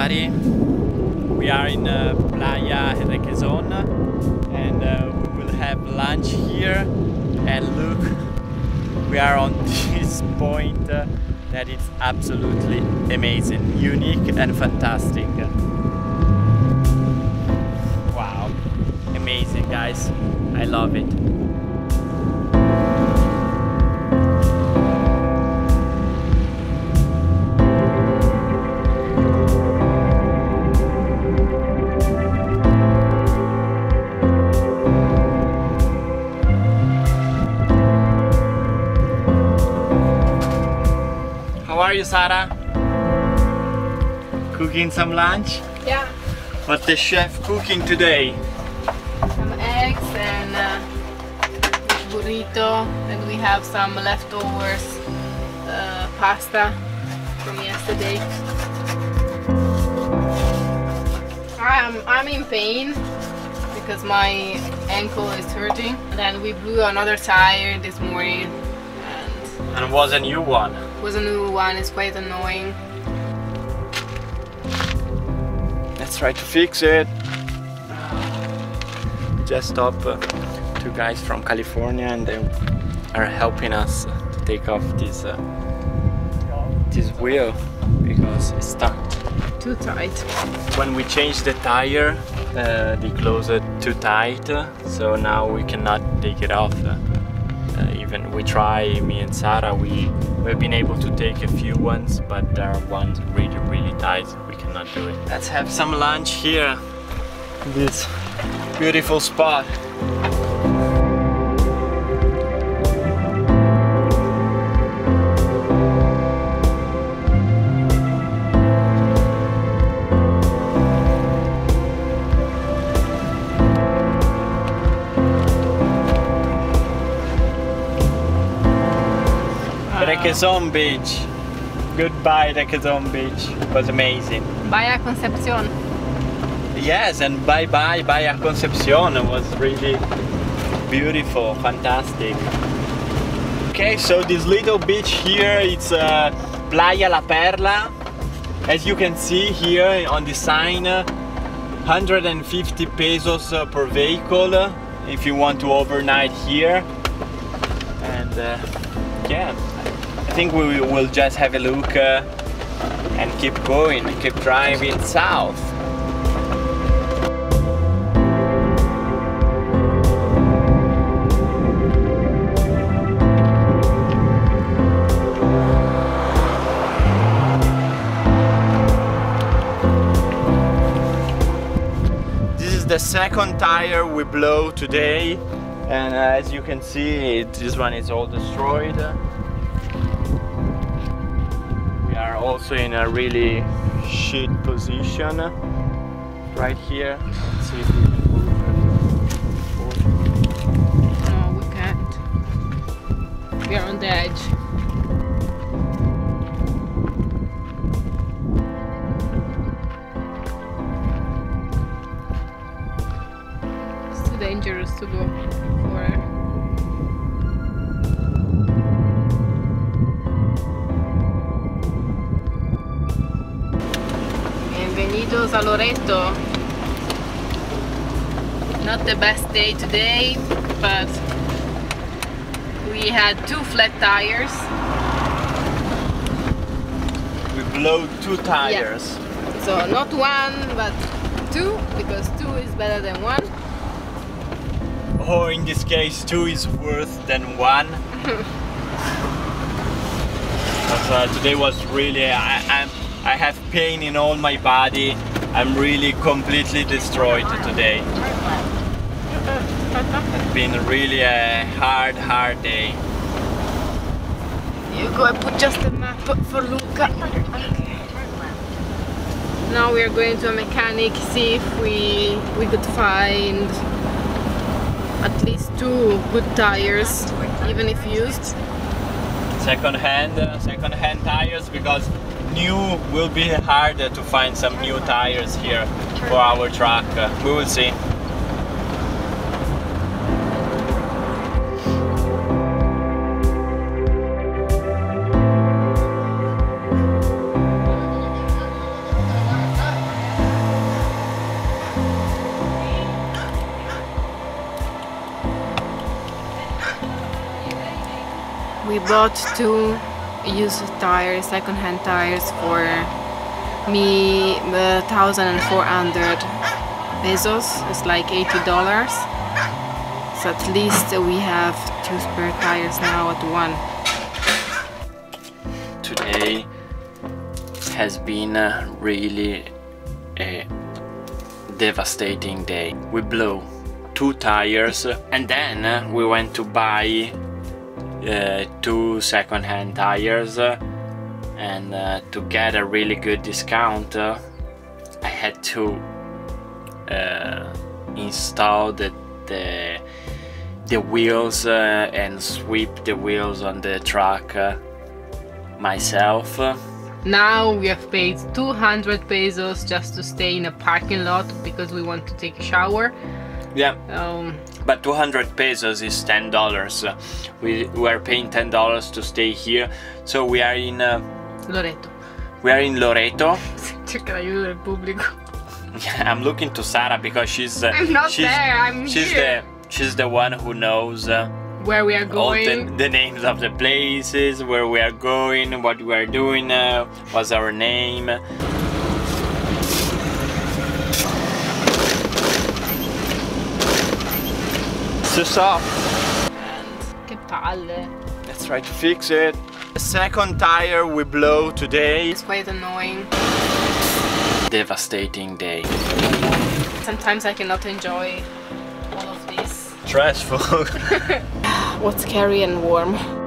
everybody. We are in uh, Playa Requesón and uh, we will have lunch here and look, we are on this point uh, that is absolutely amazing, unique and fantastic. Wow, amazing guys, I love it. Are you, Sara? Cooking some lunch? Yeah, What the chef cooking today? some eggs and uh, burrito, and we have some leftovers uh, pasta from yesterday. I'm I'm in pain because my ankle is hurting. And then we blew another tire this morning, and And it was a new one. Was a new one. It's quite annoying. Let's try to fix it. Just stop uh, two guys from California and they are helping us to take off this uh, this wheel because it's stuck. Too tight. When we changed the tire, uh, they closed it too tight, uh, so now we cannot take it off. We try, me and Sara, we we've been able to take a few ones, but there are ones really really tight. We cannot do it. Let's have some lunch here. This beautiful spot. Requesón Beach. Goodbye Requesón Beach. It was amazing. Bahia Concepcion. Yes, and bye bye Bahia Concepcion It was really beautiful, fantastic. Okay, so this little beach here, it's uh, Playa La Perla. As you can see here on the sign, uh, 150 pesos uh, per vehicle if you want to overnight here. And uh, yeah, I think we will just have a look uh, and keep going, keep driving south. This is the second tire we blow today and uh, as you can see it, this one is all destroyed. Also in a really shit position right here. Let's see if we can move. No, we can't. We are on the edge. Bienvenidos a Loreto. Not the best day today, but we had two flat tires. We blow two tires. Yeah. So not one, but two, because two is better than one. Or in this case, two is worse than one. But, uh, today was really, I, I'm, I have pain in all my body. I'm really completely destroyed today. It's been really a hard, hard day. You go and put just a map for Luca. Okay. Now we are going to a mechanic, see if we we could find at least two good tires, even if used. Second hand, uh, second hand tires because new will be harder to find some new tires here for our truck. Uh, we will see. We bought two used tires, second-hand tires for me uh, 1,400 pesos. It's like 80 dollars. So at least we have two spare tires now at one. Today has been uh, really a devastating day. We blew two tires and then we went to buy uh, two second-hand tires uh, and uh, to get a really good discount uh, I had to uh, install the, the the wheels uh, and sweep the wheels on the truck uh, myself. Now we have paid 200 pesos just to stay in a parking lot because we want to take a shower. Yeah, Um, but 200 pesos is 10 dollars. We were paying 10 dollars to stay here, so we are in uh, Loreto. we are in Loreto. Cerca l'aiuto del pubblico. I'm looking to Sara because she's uh, I'm not she's, there, I'm she's here. the she's the one who knows uh, Where we are all the, going. the names of the places, where we are going, what we are doing, uh, what's our name. So soft. Che palle. Let's try to fix it. The second tire we blow today. It's quite annoying. Devastating day. Sometimes I cannot enjoy all of this. Stressful. What's scary and warm?